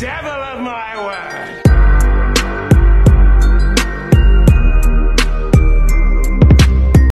devil of my work.